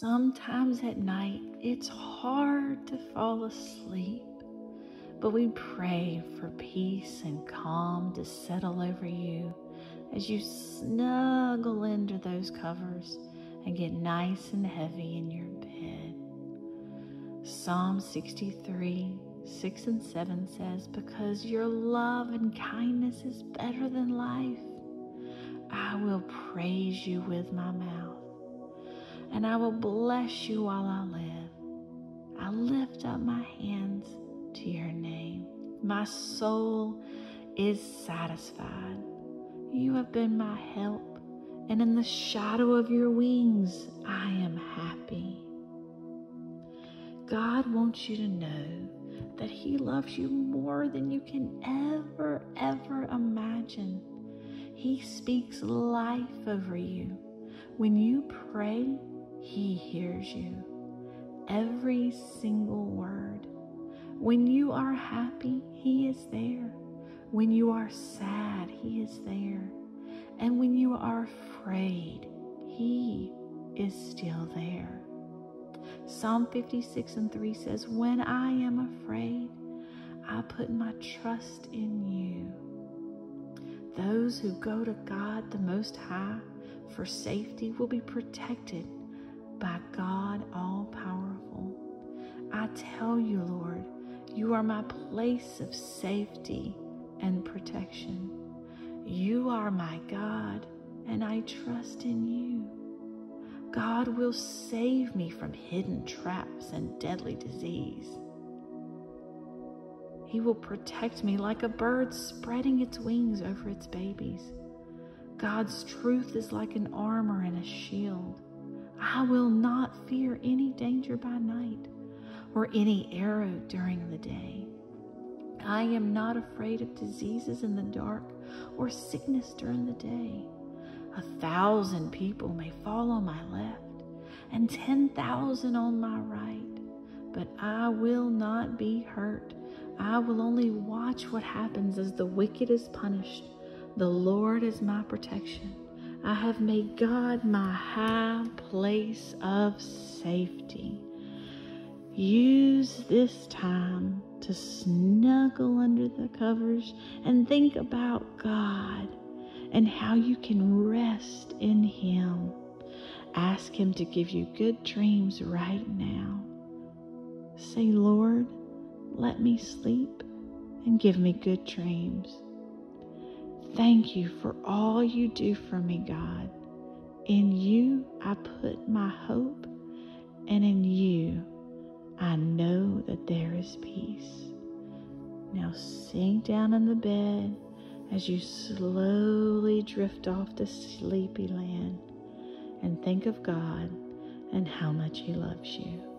Sometimes at night it's hard to fall asleep, but we pray for peace and calm to settle over you as you snuggle into those covers and get nice and heavy in your bed. Psalm 63 6 and 7 says, Because your love and kindness is better than life, I will praise you with my mouth, and I will bless you while I live. I lift up my hands to your name. My soul is satisfied. You have been my help, and in the shadow of your wings, I am happy. God wants you to know that He loves you more than you can ever, ever imagine. He speaks life over you. When you pray, He hears you. Every single word. When you are happy, He is there. When you are sad, He is there. And when you are afraid, He is still there. Psalm 56 and 3 says, When I am afraid, I put my trust in you. Those who go to God the Most High for safety will be protected by God all powerful. I tell you, Lord, you are my place of safety and protection. You are my God, and I trust in you. God will save me from hidden traps and deadly disease. He will protect me like a bird spreading its wings over its babies. God's truth is like an armor and a shield. I will not fear any danger by night or any arrow during the day. I am not afraid of diseases in the dark or sickness during the day. A thousand people may fall on my left and ten thousand on my right, but I will not be hurt. I will only watch what happens as the wicked is punished. The Lord is my protection. I have made God my high place of safety. Use this time to snuggle under the covers and think about God and how you can rest in Him. Ask Him to give you good dreams right now. Say, Lord, let me sleep and give me good dreams. Thank you for all you do for me, God. In you I put my hope, and in you I know that there is peace. Now sink down in the bed as you slowly drift off to sleepy land and think of God and how much He loves you.